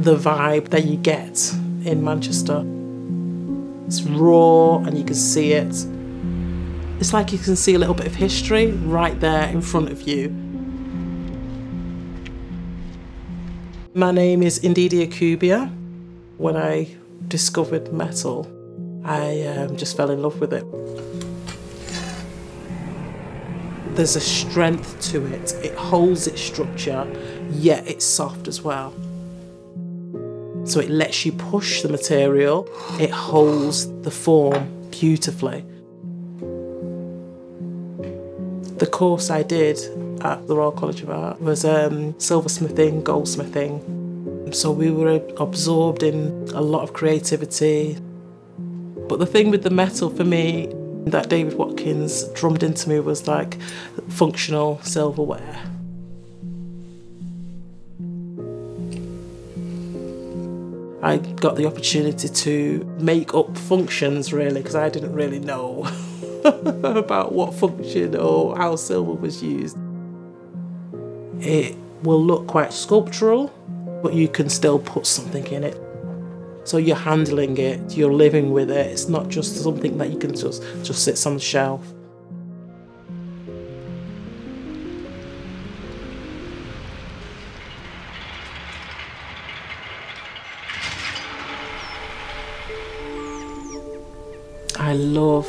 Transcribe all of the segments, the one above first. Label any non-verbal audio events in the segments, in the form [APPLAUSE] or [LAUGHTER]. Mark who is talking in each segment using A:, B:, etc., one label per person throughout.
A: The vibe that you get in Manchester. It's raw and you can see it. It's like you can see a little bit of history right there in front of you. My name is Ndidi Ekubia. When I discovered metal, I um, just fell in love with it. There's a strength to it. It holds its structure, yet it's soft as well. So it lets you push the material, it holds the form beautifully. The course I did at the Royal College of Art was um, silversmithing, goldsmithing. So we were absorbed in a lot of creativity. But the thing with the metal for me that David Watkins drummed into me was like functional silverware. I got the opportunity to make up functions really because I didn't really know [LAUGHS] about what function or how silver was used. It will look quite sculptural, but you can still put something in it. So you're handling it, you're living with it. It's not just something that you can just just sits on the shelf. I love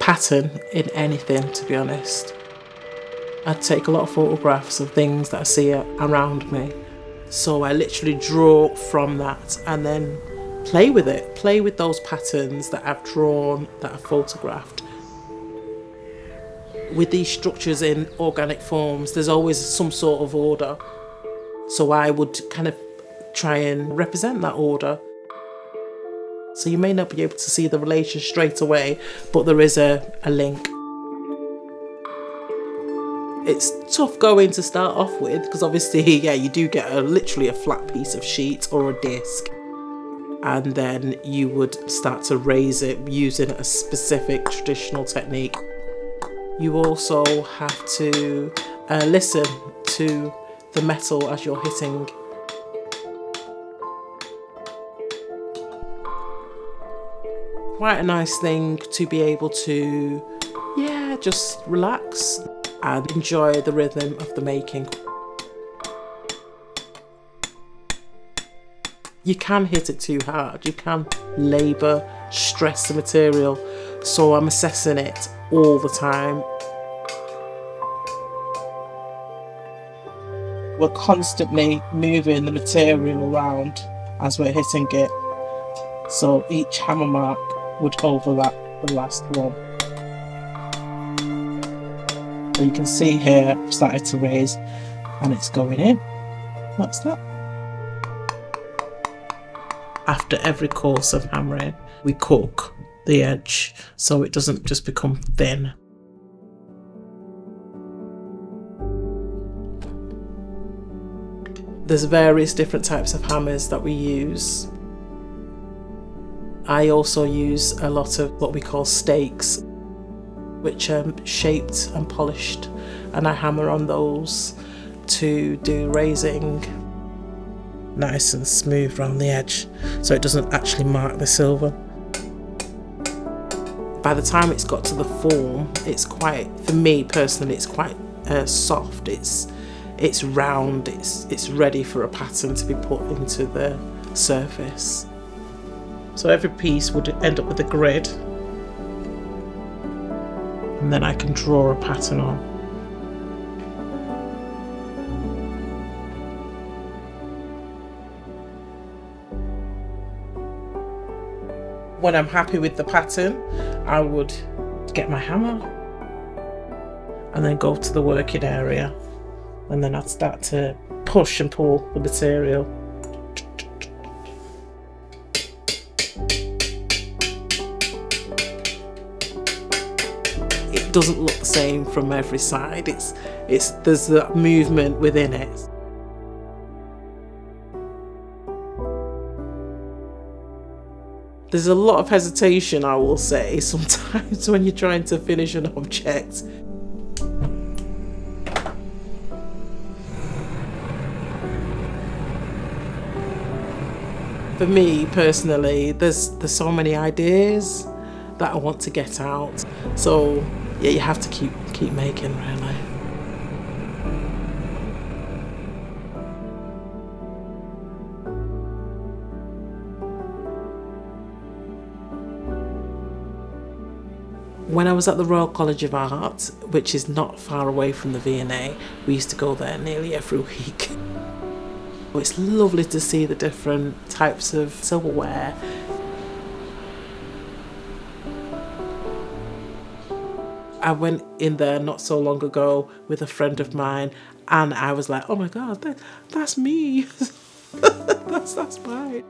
A: pattern in anything, to be honest. I take a lot of photographs of things that I see around me. So I literally draw from that and then play with it, play with those patterns that I've drawn, that I've photographed. With these structures in organic forms, there's always some sort of order. So I would kind of try and represent that order so you may not be able to see the relation straight away, but there is a, a link. It's tough going to start off with because obviously, [LAUGHS] yeah, you do get a literally a flat piece of sheet or a disc, and then you would start to raise it using a specific traditional technique. You also have to uh, listen to the metal as you're hitting. Quite a nice thing to be able to, yeah, just relax and enjoy the rhythm of the making. You can hit it too hard, you can labour, stress the material, so I'm assessing it all the time. We're constantly moving the material around as we're hitting it. So each hammer mark would overlap the last one. So you can see here I've started to raise and it's going in. That's that. After every course of hammering, we cook the edge so it doesn't just become thin. There's various different types of hammers that we use I also use a lot of what we call stakes, which are shaped and polished, and I hammer on those to do raising nice and smooth around the edge so it doesn't actually mark the silver. By the time it's got to the form, it's quite, for me personally, it's quite uh, soft. It's it's round. It's it's ready for a pattern to be put into the surface. So every piece would end up with a grid. And then I can draw a pattern on. When I'm happy with the pattern, I would get my hammer and then go to the working area and then I'd start to push and pull the material doesn't look the same from every side. It's it's there's that movement within it. There's a lot of hesitation, I will say, [LAUGHS] sometimes when you're trying to finish an object. For me personally, there's there's so many ideas that I want to get out. So yeah, you have to keep keep making really. When I was at the Royal College of Art, which is not far away from the V&A, we used to go there nearly every [LAUGHS] week. It's lovely to see the different types of silverware. I went in there not so long ago with a friend of mine and I was like, oh my god, that, that's me. [LAUGHS] that's, that's mine.